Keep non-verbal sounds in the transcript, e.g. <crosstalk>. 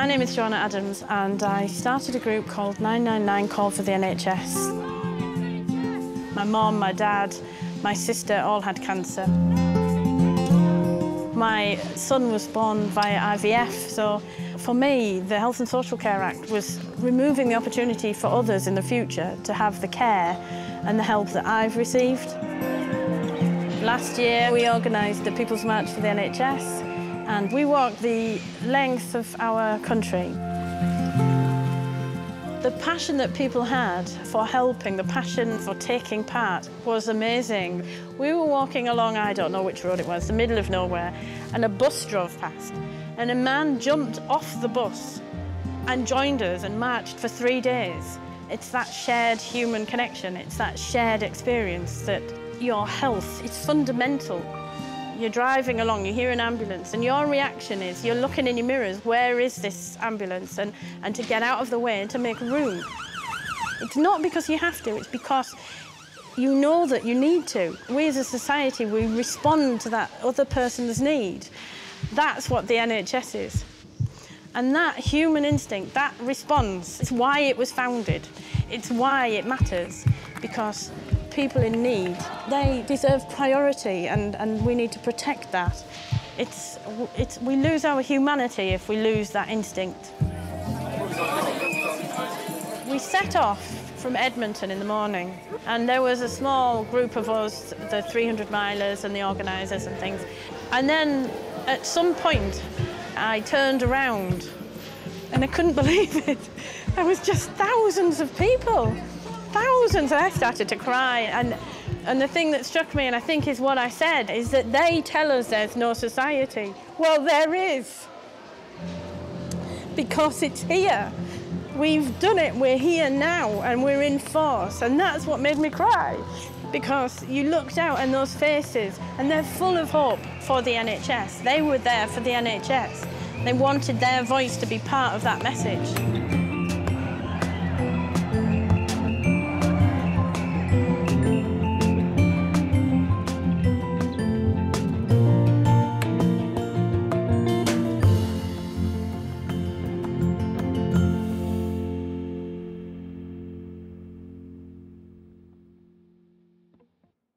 My name is Joanna Adams and I started a group called 999 Call for the NHS. My mom, my dad, my sister all had cancer. My son was born via IVF, so for me, the Health and Social Care Act was removing the opportunity for others in the future to have the care and the help that I've received. Last year, we organised the People's March for the NHS, and we walked the length of our country. The passion that people had for helping, the passion for taking part was amazing. We were walking along, I don't know which road it was, the middle of nowhere, and a bus drove past. And a man jumped off the bus and joined us and marched for three days. It's that shared human connection, it's that shared experience that your health is fundamental you're driving along, you hear an ambulance, and your reaction is you're looking in your mirrors, where is this ambulance? And, and to get out of the way and to make room. It's not because you have to, it's because you know that you need to. We as a society, we respond to that other person's need. That's what the NHS is. And that human instinct, that response, it's why it was founded. It's why it matters, because people in need, they deserve priority and, and we need to protect that. It's, it's, we lose our humanity if we lose that instinct. We set off from Edmonton in the morning and there was a small group of us, the 300 milers and the organisers and things. And then at some point I turned around and I couldn't <laughs> believe it. There was just thousands of people thousands. And I started to cry. And, and the thing that struck me, and I think is what I said, is that they tell us there's no society. Well, there is. Because it's here. We've done it, we're here now, and we're in force. And that's what made me cry. Because you looked out and those faces, and they're full of hope for the NHS. They were there for the NHS. They wanted their voice to be part of that message.